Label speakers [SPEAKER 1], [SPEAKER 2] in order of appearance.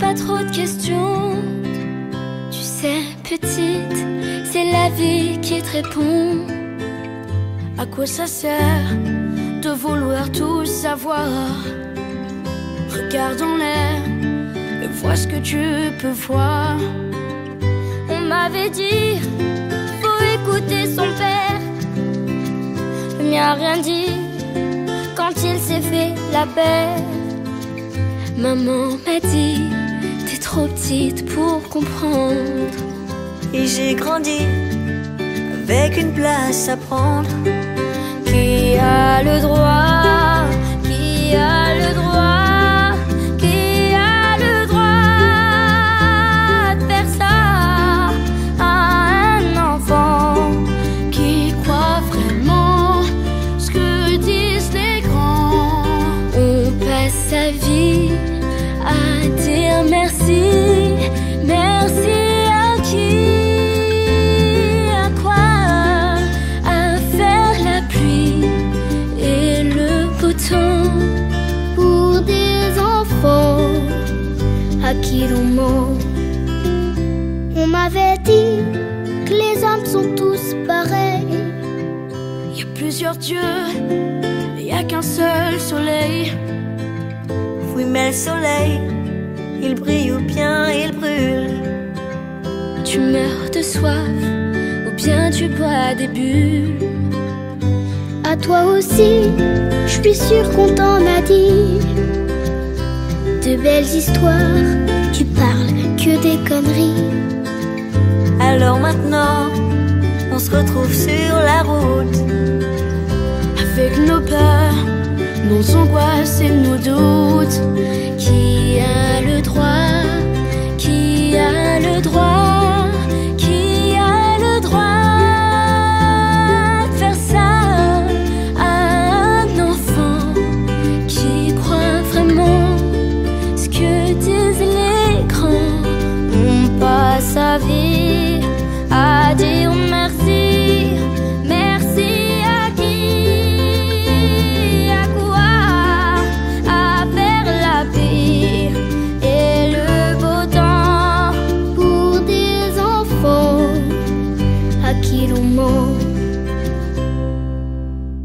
[SPEAKER 1] pas trop de questions. Tu sais, petite, c'est la vie qui te répond.
[SPEAKER 2] À quoi ça sert de vouloir tout savoir? Regarde en l'air et vois ce que tu peux voir.
[SPEAKER 1] On m'avait dit, faut écouter son père. Il a rien dit quand il s'est fait la paix. Maman m'a dit, trop petite pour comprendre.
[SPEAKER 3] Et j'ai grandi avec une place à prendre.
[SPEAKER 1] Qui a le droit Qui a le droit Qui a le droit de faire ça à un enfant
[SPEAKER 2] Qui croit vraiment ce que disent les grands
[SPEAKER 1] On passe sa vie pour des enfants à qui l'on ment. On m'avait dit que les hommes sont tous pareils.
[SPEAKER 2] Y a plusieurs dieux, y a qu'un seul soleil.
[SPEAKER 3] Oui, mais le soleil, il brille ou bien il brûle.
[SPEAKER 1] Tu meurs de soif ou bien tu bois des bulles. À toi aussi, je suis sûre qu'on t'en a dit. De belles histoires, tu parles que des conneries.
[SPEAKER 3] Alors maintenant, on se retrouve sur la route.
[SPEAKER 2] it is